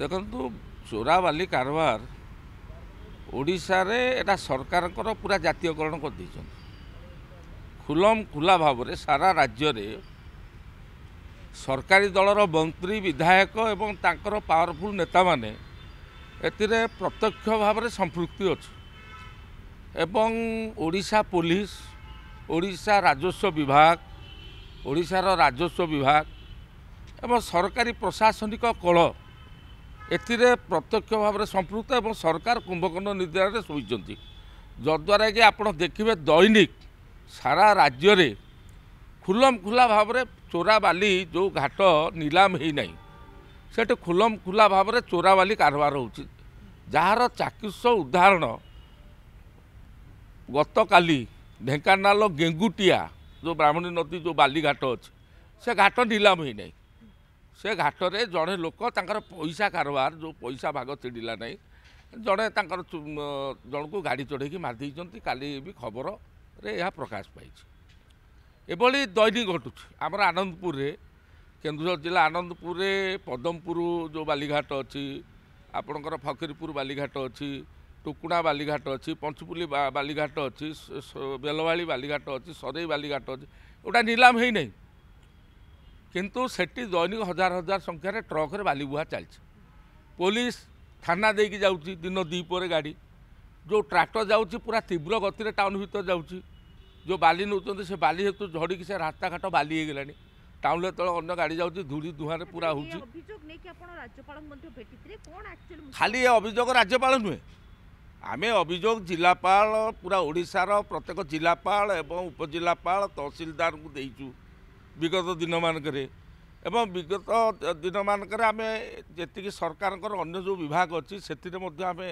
ଦେଖନ୍ତୁ ଚୋରାବାଲି କାରବାର ଓଡ଼ିଶାରେ ଏଇଟା ସରକାରଙ୍କର ପୁରା ଜାତୀୟକରଣ କରିଦେଇଛନ୍ତି। ଖୁଲମ ଖୁଲା ଭାବରେ ସାରା ରାଜ୍ୟରେ ସରକାରୀ ଦଳର ମନ୍ତ୍ରୀ ବିଧାୟକ ଏବଂ ତାଙ୍କର ପାୱାରଫୁଲ୍ ନେତାମାନେ ଏଥିରେ ପ୍ରତ୍ୟକ୍ଷ ଭାବରେ ସମ୍ପୃକ୍ତି ଅଛି ଏବଂ ଓଡ଼ିଶା ପୋଲିସ ଓଡ଼ିଶା ରାଜସ୍ୱ ବିଭାଗ ଓଡ଼ିଶାର ରାଜସ୍ୱ ବିଭାଗ ଏବଂ ସରକାରୀ ପ୍ରଶାସନିକ କଳ ଏଥିରେ ପ୍ରତ୍ୟକ୍ଷ ଭାବରେ ସମ୍ପୃକ୍ତ ଏବଂ ସରକାର କୁମ୍ଭକର୍ଣ୍ଣ ନିଦ୍ରାରେ ଶୋଇଛନ୍ତି। ଯଦ୍ୱାରା କି ଆପଣ ଦେଖିବେ ଦୈନିକ ସାରା ରାଜ୍ୟରେ ଖୁଲମ ଖୁଲା ଭାବରେ ଚୋରାବାଲି ଯେଉଁ ଘାଟ ନିଲାମ ହେଇନାହିଁ ସେଠି ଖୁଲମ ଖୁଲା ଭାବରେ ଚୋରାବାଲି କାରବାର ହେଉଛି। ଯାହାର ଚାକ୍ଷୁଷ ଉଦାହରଣ ଗତକାଲି ଢେଙ୍କାନାଳ ଗେଙ୍ଗୁଟିଆ ଯେଉଁ ବ୍ରାହ୍ମଣୀ ନଦୀ ଯେଉଁ ବାଲିଘାଟ ଅଛି ସେ ଘାଟ ନିଲାମ ହେଇନାହିଁ। ସେ ଘାଟରେ ଜଣେ ଲୋକ ତାଙ୍କର ପଇସା କାରବାର ଯେଉଁ ପଇସା ଭାଗ ତିଡ଼ିଲା ନାହିଁ ଜଣେ ତାଙ୍କର ଚୁ- ମ, ଜଣକୁ ଗାଡ଼ି ଚଢ଼େଇକି ମାରିଦେଇଛନ୍ତି କାଲି ବି ଖବରରେ ଏହା ପ୍ରକାଶ ପାଇଛି। ଏଭଳି ଦୈନିକ ଘଟୁଛି। ଆମର ଆନନ୍ଦପୁରରେ କେନ୍ଦୁଝର ଜିଲ୍ଲା ଆନନ୍ଦପୁରରେ ପଦମପୁର ଯେଉଁ ବାଲିଘାଟ ଅଛି ଆପଣଙ୍କର ଫକୀରପୁର ବାଲିଘାଟ ଅଛି ଟୁକୁଣା ବାଲିଘାଟ ଅଛି ପଞ୍ଚୁପୁଲି ବା- ବାଲିଘାଟ ଅଛି ସ- ସ- ବେଲବାଳି ବାଲିଘାଟ ଅଛି ସରେଇ ବାଲିଘାଟ ଅଛି ଏଗୁଡ଼ା ନିଲାମ ହେଇନାହିଁ। କିନ୍ତୁ ସେଠି ଦୈନିକ ହଜାର ହଜାର ସଂଖ୍ୟାରେ ଟ୍ରକରେ ବାଲି ବୁହା ଚାଲିଛି ପୋଲିସ ଥାନା ଦେଇକି ଯାଉଛି ଦିନ ଦ୍ୱିପରେ ଗାଡ଼ି ଯେଉଁ ଟ୍ରାକ୍ଟର ଯାଉଛି ପୁରା ତୀବ୍ର ଗତିରେ ଟାଉନ୍ ଭିତରେ ଯାଉଛି ଯେଉଁ ବାଲି ନେଉଛନ୍ତି ସେ ବାଲି ହେତୁ ଝଡ଼ିକି ସେ ରାସ୍ତାଘାଟ ବାଲି ହେଇଗଲାଣି ଟାଉନ୍ରେ ଯେତେବେଳେ ଅନ୍ୟ ଗାଡ଼ି ଯାଉଛି ଧୂଳି ଧୂଆଁରେ ପୁରା ଏ ହେଉଛି ଅଭିଯୋଗ ନେଇକି ଆପଣ ରାଜ୍ୟପାଳଙ୍କୁ ମଧ୍ୟ ଭେଟିଥିଲେ କଣ ଆକ୍ଚୁଆଲି ଖାଲି ଏ ଅଭିଯୋଗ ରାଜ୍ୟପାଳ ନୁହେଁ ଆମେ ଅଭିଯୋଗ ଜିଲ୍ଲାପାଳ ପୁରା ଓଡ଼ିଶାର ପ୍ରତ୍ୟେକ ଜିଲ୍ଲାପାଳ ଏବଂ ଉପଜିଲ୍ଲାପାଳ ତହସିଲଦାରଙ୍କୁ ଦେଇଛୁ। ବିଗତ ଦିନମାନଙ୍କରେ। ଏବଂ ବିଗତ ଦିନମାନଙ୍କରେ ଆମେ ଯେତିକି ସରକାରଙ୍କର ଅନ୍ୟ ଯେଉଁ ବିଭାଗ ଅଛି ସେଥିରେ ମଧ୍ୟ ଆମେ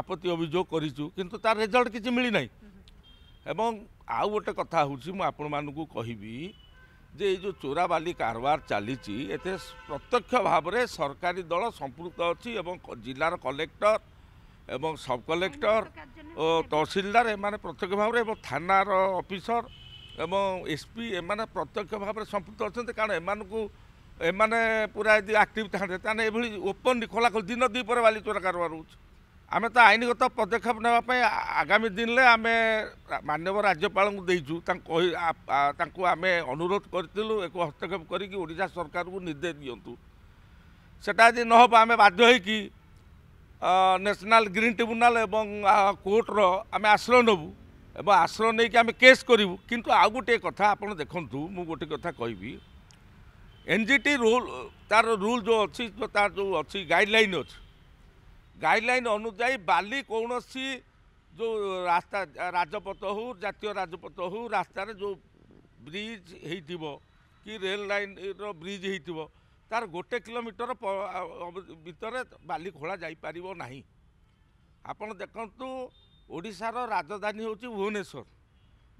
ଆପତ୍ତି ଅଭିଯୋଗ କରିଛୁ। କିନ୍ତୁ ତାର ରେଜଲ୍ଟ କିଛି ମିଳିନାହିଁ। ଏବଂ ଆଉ ଗୋଟେ କଥା ହେଉଛି ମୁଁ ଆପଣମାନଙ୍କୁ କହିବି ଯେ ଏଇ ଯେଉଁ ଚୋରାବାଲି କାରବାର ଚାଲିଛି ଏଥିରେ ପ୍ରତ୍ୟକ୍ଷ ଭାବରେ ସରକାରୀ ଦଳ ସମ୍ପୃକ୍ତ ଅଛି ଏବଂ କ- ଜିଲ୍ଲାର କଲେକ୍ଟର ଏବଂ ସବ୍ କଲେକ୍ଟର ଓ ତହସିଲଦାର ଏମାନେ ପ୍ରତ୍ୟକ୍ଷ ଭାବରେ ଏବଂ ଥାନାର ଅଫିସର ଏବଂ ଏସ୍ପି ଏମାନେ ପ୍ରତ୍ୟକ୍ଷ ଭାବରେ ସମ୍ପୃକ୍ତ ଅଛନ୍ତି। କାରଣ ଏମାନଙ୍କୁ ଏମାନେ ପୁରା ଯଦି ଆକ୍ଟିଭ୍ ଥାନ୍ତେ ତାହେଲେ ଏଭଳି ଓପନ୍ ଖୋଲା ଖୋଲି ଦିନ ଦୁଇ ପରେ ବାଲି ଚୋରା କାରବାର ହେଉଛି। ଆମେ ତ ଆଇନଗତ ପଦକ୍ଷେପ ନେବା ପାଇଁ ଆଗାମୀ ଦିନରେ ଆମେ ମାନ୍ୟବର ରାଜ୍ୟପାଳଙ୍କୁ ଦେଇଛୁ। ତାଙ୍କୁ କହି ତାଙ୍କୁ ଆମେ ଅନୁରୋଧ କରିଥିଲୁ ଏକ ହସ୍ତକ୍ଷେପ କରିକି ଓଡ଼ିଶା ସରକାରଙ୍କୁ ନିର୍ଦ୍ଦେଶ ଦିଅନ୍ତୁ। ସେଟା ଯଦି ନ ହେବ ଆମେ ବାଧ୍ୟ ହୋଇକି ନ୍ୟାସନାଲ୍ ଗ୍ରୀନ୍ ଟ୍ରିବ୍ୟୁନାଲ୍ ଏବଂ କୋର୍ଟର ଆମେ ଆଶ୍ରୟ ନେବୁ। এবং আশ্রয় নেইকি আমি কেস করবু কিন্তু আউ গোটিয়ে কথা আপনার দেখুন মু গোটে কথা কবি এনজিটি রুল তার রুল যে অছি তার যে অছি গাইডলাইন অছি গাইডলাইন অনুযায়ী বালি কৌশি যে রাস্তা রাজপথ হো জাতীয় রাজপথ হো রাস্তার যে ব্রিজ হয়েছিল কি রেল লাইনর ব্রিজ হয়েছিল তার গোটে কিলোমিটর ভিতরে বালি খোলা যাইপার না আপনার দেখুন ଓଡ଼ିଶାର ରାଜଧାନୀ ହେଉଛି ଭୁବନେଶ୍ୱର।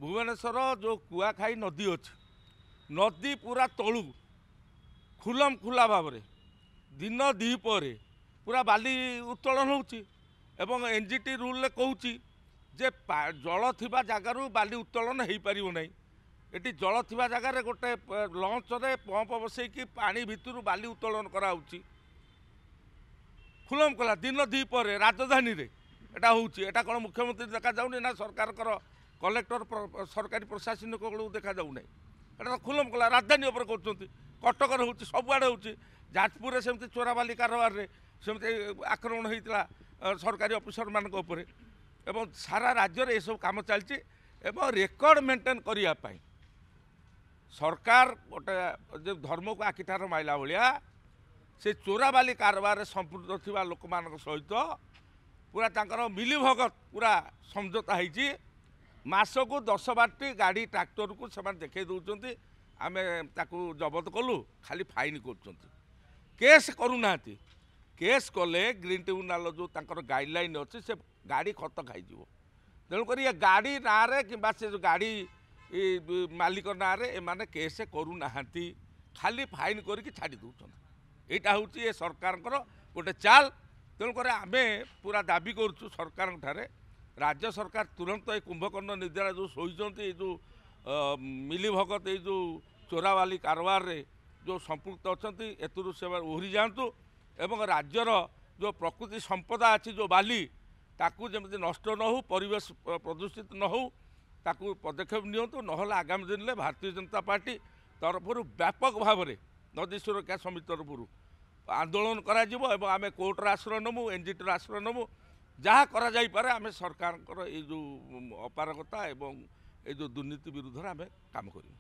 ଭୁବନେଶ୍ୱର ଯେଉଁ କୁଆଖାଇ ନଦୀ ଅଛି ନଦୀ ପୁରା ତଳୁ ଖୁଲମ ଖୁଲା ଭାବରେ ଦିନ ଦ୍ୱିପହରେ ପୁରା ବାଲି ଉତ୍ତୋଳନ ହେଉଛି ଏବଂ ଏନ୍ ଜି ଟି ରୁଲ୍ରେ କହୁଛି ଯେ ଜଳ ଥିବା ଜାଗାରୁ ବାଲି ଉତ୍ତୋଳନ ହେଇପାରିବ ନାହିଁ। ଏଠି ଜଳ ଥିବା ଜାଗାରେ ଗୋଟେ ଲଞ୍ଚରେ ପମ୍ପ ବସେଇକି ପାଣି ଭିତରୁ ବାଲି ଉତ୍ତୋଳନ କରାହେଉଛି। ଖୁଲମ ଖୋଲା ଦିନ ଦ୍ୱିପହରେ ରାଜଧାନୀରେ। ଏଟା ହେଉଛି ଏଟା କ'ଣ ମୁଖ୍ୟମନ୍ତ୍ରୀ ଦେଖାଯାଉନି ନା ସରକାରଙ୍କର କଲେକ୍ଟର ସରକାରୀ ପ୍ରଶାସନିକ ବେଳକୁ ଦେଖାଯାଉନାହିଁ ଏଟା ତ ଖୁଲମ ଖୋଲା ରାଜଧାନୀ ଉପରେ କରୁଛନ୍ତି। କଟକରେ ହେଉଛି ସବୁଆଡ଼େ ହେଉଛି। ଯାଜପୁରରେ ସେମିତି ଚୋରାବାଲି କାରବାରରେ ସେମିତି ଆକ୍ରମଣ ହେଇଥିଲା ସରକାରୀ ଅଫିସରମାନଙ୍କ ଉପରେ। ଏବଂ ସାରା ରାଜ୍ୟରେ ଏସବୁ କାମ ଚାଲିଛି ଏବଂ ରେକର୍ଡ଼ ମେଣ୍ଟେନ୍ କରିବା ପାଇଁ। ସରକାର ଗୋଟେ ଯେ ଧର୍ମକୁ ଆଖିଠାର ମାଇଲା ଭଳିଆ ସେ ଚୋରାବାଲି କାରବାରରେ ସମ୍ପୃକ୍ତ ଥିବା ଲୋକମାନଙ୍କ ସହିତ ପୁରା ତାଙ୍କର ମିଲିଭଗତ ପୁରା ସମଝୋତା ହେଇଛି ମାସକୁ ଦଶ ବାରଟି ଗାଡ଼ି ଟ୍ରାକ୍ଟରକୁ ସେମାନେ ଦେଖାଇ ଦେଉଛନ୍ତି ଆମେ ତାକୁ ଜବତ କଲୁ ଖାଲି ଫାଇନ୍ କରୁଛନ୍ତି କେସ୍ କରୁନାହାନ୍ତି କେସ୍ କଲେ ଗ୍ରୀନ୍ ଟ୍ରିବ୍ୟୁନାଲ୍ର ଯେଉଁ ତାଙ୍କର ଗାଇଡ଼ଲାଇନ୍ ଅଛି ସେ ଗାଡ଼ି ଖତ ଖାଇଯିବ ତେଣୁକରି ଏ ଗାଡ଼ି ନାଁରେ କିମ୍ବା ସେ ଯେଉଁ ଗାଡ଼ି ଇ, ବ- ମାଲିକ ନାଁରେ ଏମାନେ କେସ୍ କରୁନାହାନ୍ତି ଖାଲି ଫାଇନ୍ କରିକି ଛାଡ଼ି ଦେଉଛନ୍ତି ଏଇଟା ହେଉଛି ଏ ସରକାରଙ୍କର ଗୋଟେ ଚାଲ ତେଣୁକରି ଆମେ ପୁରା ଦାବି କରୁଛୁ ସରକାରଙ୍କଠାରେ। ରାଜ୍ୟ ସରକାର ତୁରନ୍ତ ଏ କୁମ୍ଭକର୍ଣ୍ଣ ନିଦ୍ରା ଯେଉଁ ଶୋଇଛନ୍ତି ଏଇ ଯେଉଁ ମିଲିଭଗତ ଏଇ ଯେଉଁ ଚୋରାବାଲି କାରବାରରେ ଯେଉଁ ସମ୍ପୃକ୍ତ ଅଛନ୍ତି ଏଥିରୁ ସେମାନେ ଓହରି ଯାଆନ୍ତୁ ଏବଂ ରାଜ୍ୟର ଯେଉଁ ପ୍ରକୃତି ସମ୍ପଦା ଅଛି ଯେଉଁ ବାଲି ତାକୁ ଯେମିତି ନଷ୍ଟ ନ ହେଉ ପରିବେଶ ପ୍ର- ପ୍ରଦୂଷିତ ନ ହେଉ ତାକୁ ପଦକ୍ଷେପ ନିଅନ୍ତୁ ନହେଲେ ଆଗାମୀ ଦିନରେ ଭାରତୀୟ ଜନତା ପାର୍ଟି ତରଫରୁ ବ୍ୟାପକ ଭାବରେ ନଦୀ ସୁରକ୍ଷା ସମିତି ତରଫରୁ ଆନ୍ଦୋଳନ କରାଯିବ ଏବଂ ଆମେ କୋର୍ଟର ଆଶ୍ରୟ ନେବୁ ଏନ୍ଜିଟିର ଆଶ୍ରୟ ନେବୁ ଯାହା କରାଯାଇପାରେ ଆମେ ସରକାରଙ୍କର ଏଇ ଯେଉଁ ଅପାରଗତା ଏବଂ ଏଇ ଯେଉଁ ଦୁର୍ନୀତି ବିରୁଦ୍ଧରେ ଆମେ କାମ କରିବୁ।